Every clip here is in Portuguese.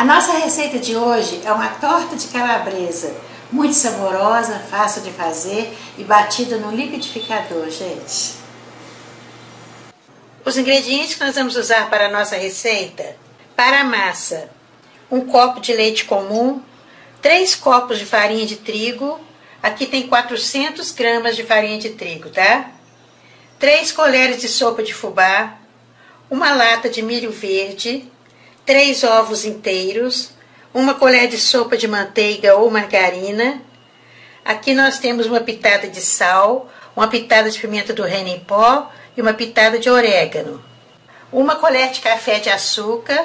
A nossa receita de hoje é uma torta de calabresa, muito saborosa, fácil de fazer e batida no liquidificador, gente. Os ingredientes que nós vamos usar para a nossa receita: para a massa, um copo de leite comum, 3 copos de farinha de trigo, aqui tem 400 gramas de farinha de trigo, tá? 3 colheres de sopa de fubá, uma lata de milho verde, 3 ovos inteiros, uma colher de sopa de manteiga ou margarina. Aqui nós temos uma pitada de sal, uma pitada de pimenta do reino em pó e uma pitada de orégano. Uma colher de café de açúcar,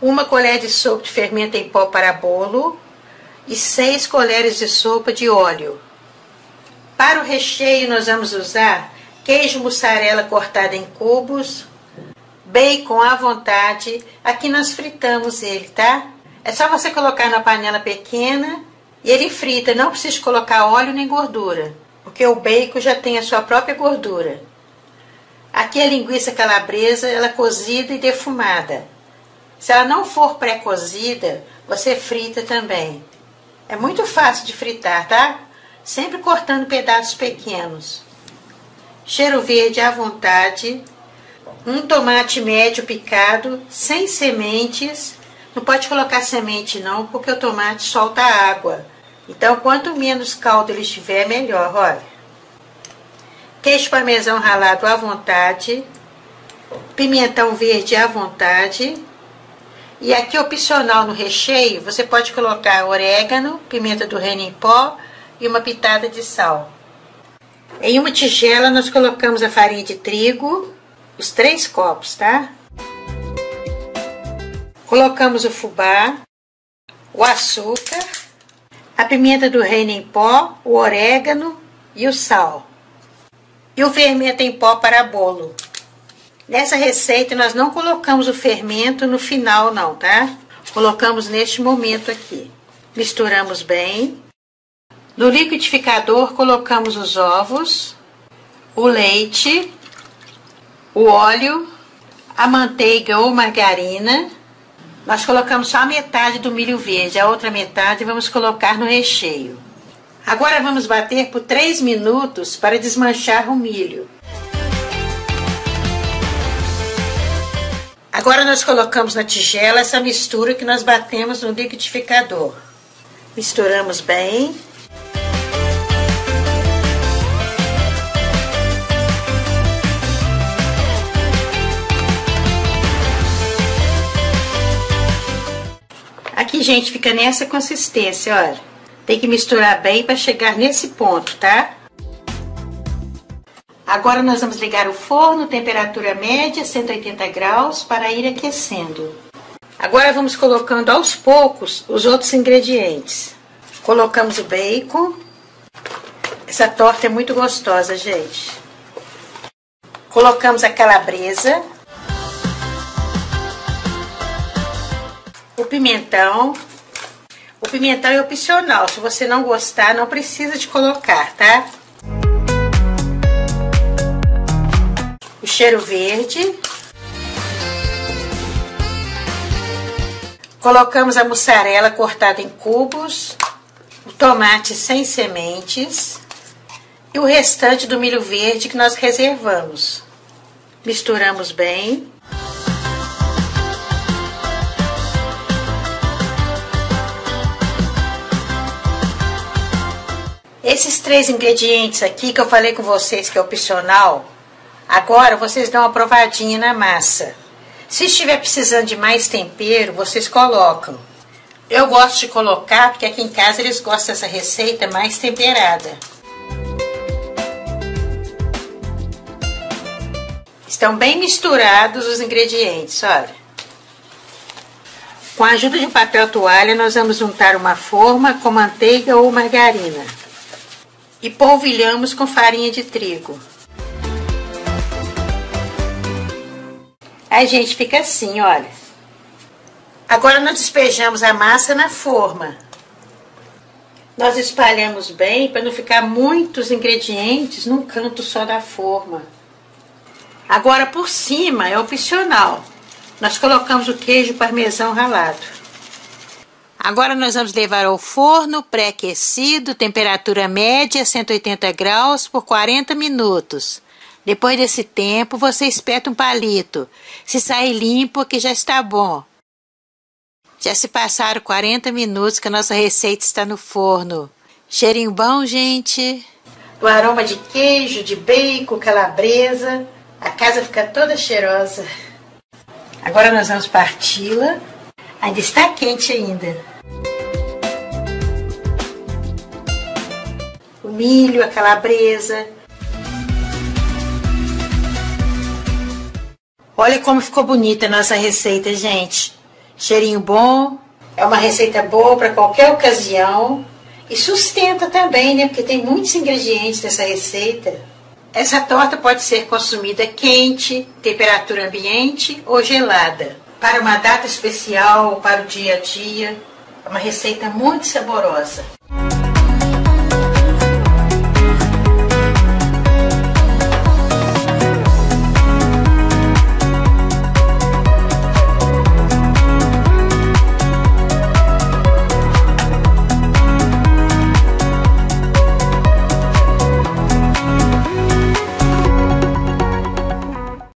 uma colher de sopa de fermento em pó para bolo e seis colheres de sopa de óleo. Para o recheio nós vamos usar queijo mussarela cortado em cubos, bacon à vontade. Aqui nós fritamos ele, tá? É só você colocar na panela pequena e ele frita, não precisa colocar óleo nem gordura, porque o bacon já tem a sua própria gordura. Aqui a linguiça calabresa, ela é cozida e defumada. Se ela não for pré-cozida, você frita também. É muito fácil de fritar, tá? Sempre cortando pedaços pequenos. Cheiro verde à vontade. Um tomate médio picado, sem sementes. Não pode colocar semente não, porque o tomate solta água. Então, quanto menos caldo ele estiver, melhor, olha queijo parmesão ralado à vontade, pimentão verde à vontade. E aqui opcional no recheio, você pode colocar orégano, pimenta do reino em pó e uma pitada de sal. Em uma tigela nós colocamos a farinha de trigo, os três copos, tá? Colocamos o fubá, o açúcar, a pimenta do reino em pó, o orégano e o sal e o fermento em pó para bolo. Nessa receita nós não colocamos o fermento no final não, tá? Colocamos neste momento aqui. Misturamos bem. No liquidificador colocamos os ovos, o leite, o óleo, a manteiga ou margarina. Nós colocamos só a metade do milho verde, a outra metade vamos colocar no recheio. Agora vamos bater por 3 minutos para desmanchar o milho. Agora nós colocamos na tigela essa mistura que nós batemos no liquidificador. Misturamos bem. Aqui, gente, fica nessa consistência, olha. Tem que misturar bem para chegar nesse ponto, tá? Agora nós vamos ligar o forno, temperatura média, 180 graus, para ir aquecendo. Agora vamos colocando aos poucos os outros ingredientes. Colocamos o bacon. Essa torta é muito gostosa, gente. Colocamos a calabresa. O pimentão. O pimentão é opcional, se você não gostar, não precisa de colocar, tá? O cheiro verde. Colocamos a mussarela cortada em cubos, o tomate sem sementes e o restante do milho verde que nós reservamos. Misturamos bem. Esses três ingredientes aqui que eu falei com vocês que é opcional, agora vocês dão uma provadinha na massa. Se estiver precisando de mais tempero, vocês colocam. Eu gosto de colocar porque aqui em casa eles gostam dessa receita mais temperada. Estão bem misturados os ingredientes, olha. Com a ajuda de um papel toalha, nós vamos untar uma forma com manteiga ou margarina e polvilhamos com farinha de trigo. Aí, gente, fica assim, olha. Agora nós despejamos a massa na forma. Nós espalhamos bem para não ficar muitos ingredientes num canto só da forma. Agora por cima é opcional. Nós colocamos o queijo parmesão ralado. Agora nós vamos levar ao forno pré-aquecido, temperatura média 180 graus por 40 minutos. Depois desse tempo, você espeta um palito. Se sair limpo, que já está bom. Já se passaram 40 minutos que a nossa receita está no forno. Cheirinho bom, gente? O aroma de queijo, de bacon, calabresa. A casa fica toda cheirosa. Agora nós vamos parti-la. Ainda está quente ainda. Milho, a calabresa. Olha como ficou bonita a nossa receita, gente. Cheirinho bom. É uma receita boa para qualquer ocasião. E sustenta também, né? Porque tem muitos ingredientes nessa receita. Essa torta pode ser consumida quente, temperatura ambiente ou gelada. Para uma data especial ou para o dia a dia. É uma receita muito saborosa.